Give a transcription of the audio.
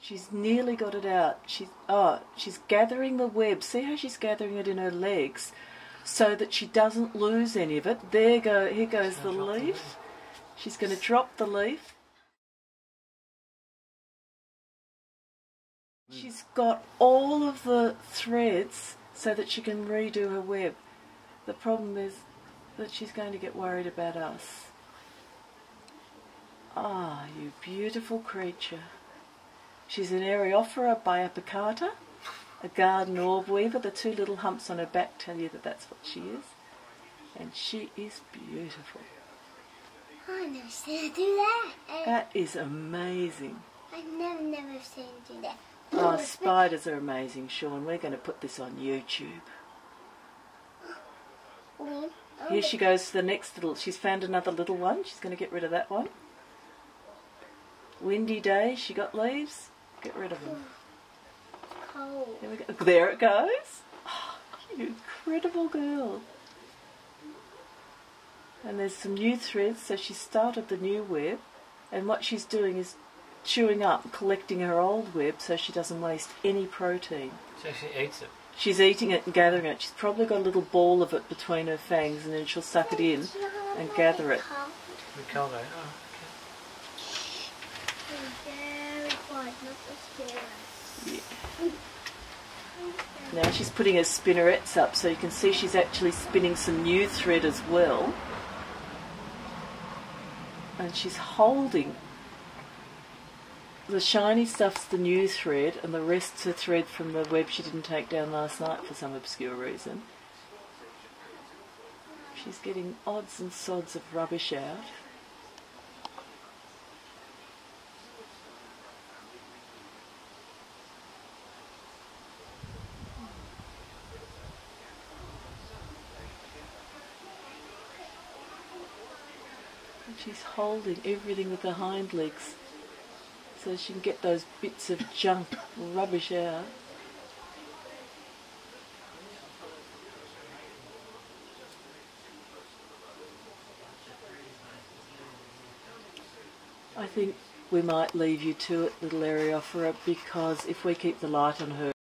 She's nearly got it out. She's oh, she's gathering the web. See how she's gathering it in her legs, so that she doesn't lose any of it. There go. Here goes the leaf. She's going to drop the leaf. She's got all of the threads so that she can redo her web. The problem is that she's going to get worried about us. Ah, you beautiful creature. She's an Eriophora biapicata, a garden orb weaver. The two little humps on her back tell you that that's what she is. And she is beautiful. I've never seen her do that. That is amazing. I've never, never seen her do that. Oh, spiders are amazing, Sean. We're going to put this on YouTube. Here she goes to the next little. She's found another little one. She's going to get rid of that one. Windy day. She got leaves. Get rid of them. Cold. There we go. There it goes. Oh, you incredible girl. And there's some new threads. So she started the new web, and what she's doing is chewing up, collecting her old web, so she doesn't waste any protein. So she eats it. She's eating it and gathering it. She's probably got a little ball of it between her fangs, and then she'll suck it in and gather it. We can't. Oh, Very scary. Now she's putting her spinnerets up, so you can see she's actually spinning some new thread as well. And she's holding the shiny stuff's the new thread, and the rest's a thread from the web she didn't take down last night for some obscure reason. She's getting odds and sods of rubbish out. And she's holding everything with her hind legs so she can get those bits of junk rubbish out. I think we might leave you to it, little Eriophora, because if we keep the light on her,